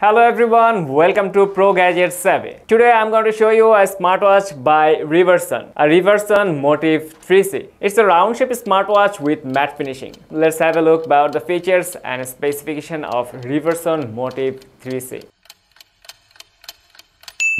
Hello everyone, welcome to Pro Gadget Savvy. Today I'm going to show you a smartwatch by Riversong, a Riversong Motive 3C. It's a round-shaped smartwatch with matte finishing. Let's have a look about the features and specification of Riversong Motive 3C.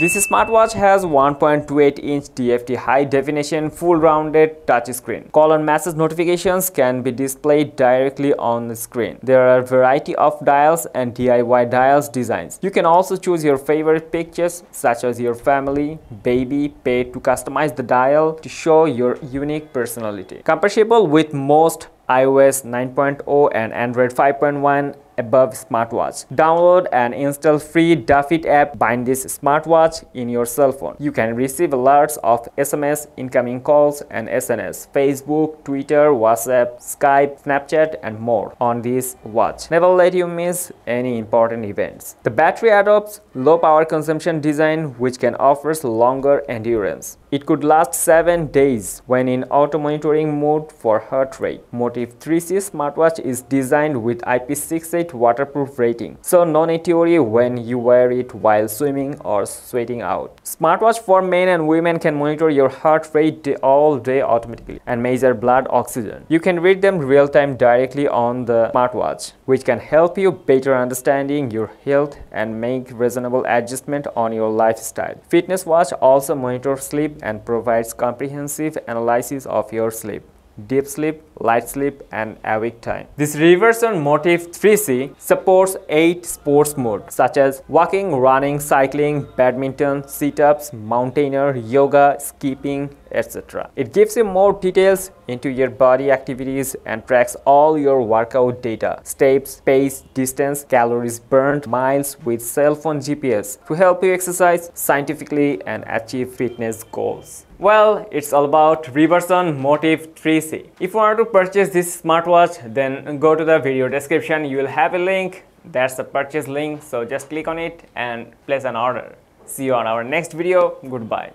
This smartwatch has 1.28 inch TFT high definition full rounded touchscreen. Call and message notifications can be displayed directly on the screen. There are a variety of dials and DIY dials designs. You can also choose your favorite pictures such as your family, baby, pet to customize the dial to show your unique personality. Compatible with most iOS 9.0 and Android 5.1 above smartwatch. Download and install free Dafit app. Bind this smartwatch in your cell phone. You can receive alerts of SMS, incoming calls and SNS, Facebook, Twitter, WhatsApp, Skype, Snapchat and more on this watch. Never let you miss any important events. The battery adopts low power consumption design which can offer longer endurance. It could last 7 days when in auto monitoring mode for heart rate. Motive 3C smartwatch is designed with IP68 waterproof rating, so no need to worry when you wear it while swimming or sweating out. Smartwatch for men and women can monitor your heart rate all day automatically and measure blood oxygen. You can read them real time directly on the smartwatch, which can help you better understanding your health and make reasonable adjustment on your lifestyle. Fitness watch also monitors sleep and provides comprehensive analysis of your sleep deep sleep, light sleep, and awake time. This Riversong Motive 3C supports 8 sports modes such as walking, running, cycling, badminton, sit-ups, mountaineer, yoga, skipping, etc. It gives you more details into your body activities and tracks all your workout data, steps, pace, distance, calories burned, miles with cell phone GPS to help you exercise scientifically and achieve fitness goals. Well, it's all about Riversong Motive 3C. If you want to purchase this smartwatch, then go to the video description. You will have a link. That's the purchase link. So just click on it and place an order. See you on our next video. Goodbye.